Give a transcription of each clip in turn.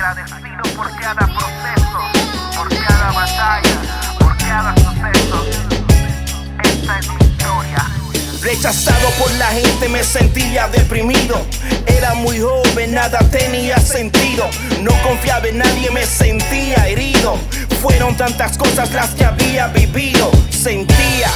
agradecido por cada proceso, por cada batalla, por cada suceso. Esta es mi historia. Rechazado por la gente me sentía deprimido. Era muy joven, nada tenía sentido. No confiaba en nadie, me sentía herido. Fueron tantas cosas las que había vivido. Sentía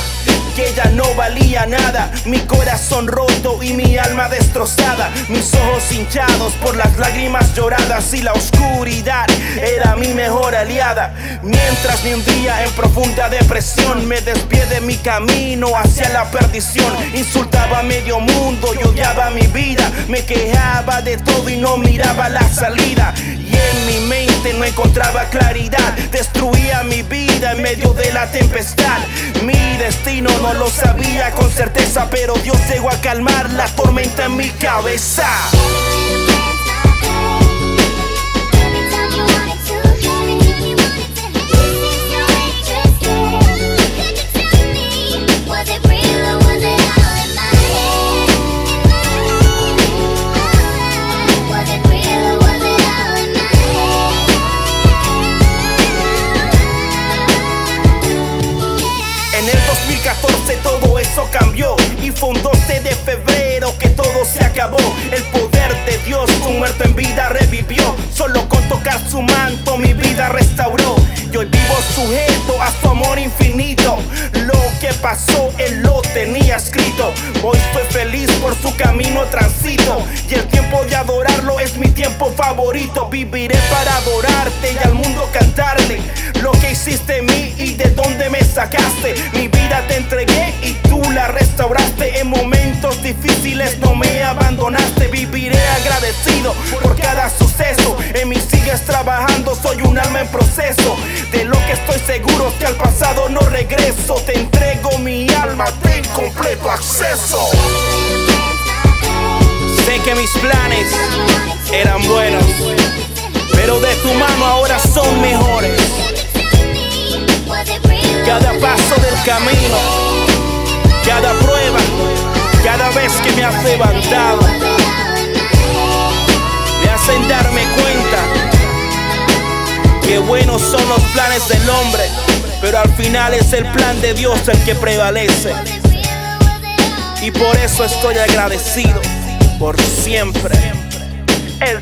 que ya no valía nada. Mi corazón roto y mi alma destrozada. Mis ojos hinchados por las lágrimas lloradas y la oscuridad era mi mejor aliada. Mientras mi hundía en profunda depresión, me desvié de mi camino hacia la perdición. Insultaba a medio mundo y odiaba mi vida. Me quejaba de todo y no miraba la salida. Y en mi mente no encontraba claridad. Destruía mi vida en medio de la tempestad. Mi destino no lo sabía con certeza, pero Dios llegó a calmar la tormenta en mi cabeza. Eso cambió y fue un 12 de febrero que todo se acabó. El poder de Dios, un muerto en vida revivió. Solo con tocar su manto mi vida restauró. Y hoy vivo sujeto a su amor infinito. Lo que pasó él lo tenía escrito. Hoy estoy feliz por su camino transito. Y el tiempo de adorarlo es mi tiempo favorito. Viviré para adorarte sacaste. Mi vida te entregué y tú la restauraste. En momentos difíciles no me abandonaste. Viviré agradecido por cada suceso. En mí sigues trabajando, soy un alma en proceso. De lo que estoy seguro es que al pasado no regreso. Te entrego mi alma, ten completo acceso. Sé que mis planes eran Cada paso del camino, cada prueba, cada vez que me has levantado, me hacen darme cuenta que buenos son los planes del hombre, pero al final es el plan de Dios el que prevalece. Y por eso estoy agradecido por siempre. El.